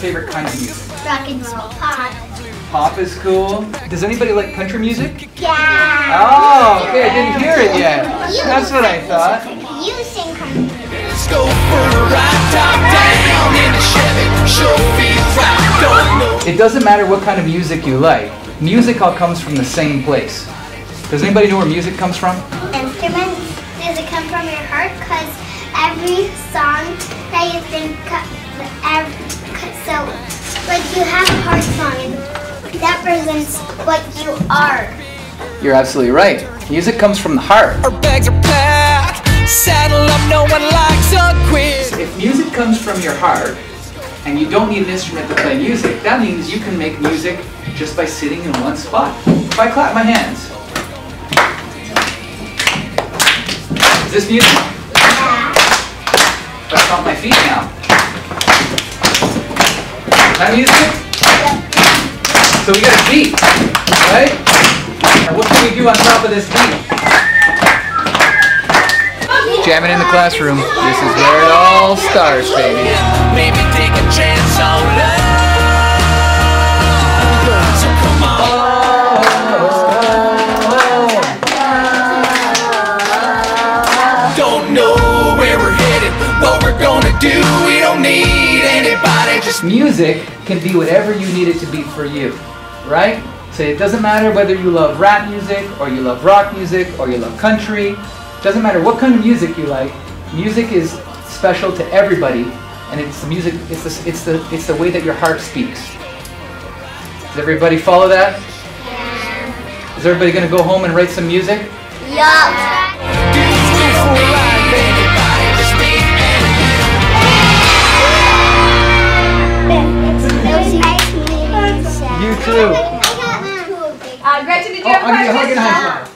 Favorite kind of music? Rock and roll. Pop. Pop is cool. Does anybody like country music? Yeah. Oh, okay, I didn't hear it yet. That's what I thought. You sing country. Let's go for a ride, top down in the Chevy. Sure feels right, don't know. It doesn't matter what kind of music you like. Music all comes from the same place. Does anybody know where music comes from? Instruments. Does it come from your heart? Because every song that you think, every, so like you have a heart song and that represents what you are. You're absolutely right. Music comes from the heart. Our bags are packed, saddle up, no one likes a quiz. If music comes from your heart, and you don't need an instrument to play music, that means you can make music just by sitting in one spot. If I clap my hands. Is this music? If I stomp my feet now. That music? So we got a beat, right? And what can we do on top of this beat? Jamming in the classroom. This is where it all starts, baby. Maybe take do. We don't need anybody, just Music can be whatever you need it to be for you, right? So it doesn't matter whether you love rap music or you love rock music or you love country. It Doesn't matter what kind of music you like. Music is special to everybody, and it's the music. It's the it's the it's the way that your heart speaks. Does everybody follow that? Is everybody gonna go home and write some music? Yup. You too. I got two. Uh, Gretchen, did you Oh, have I'm gonna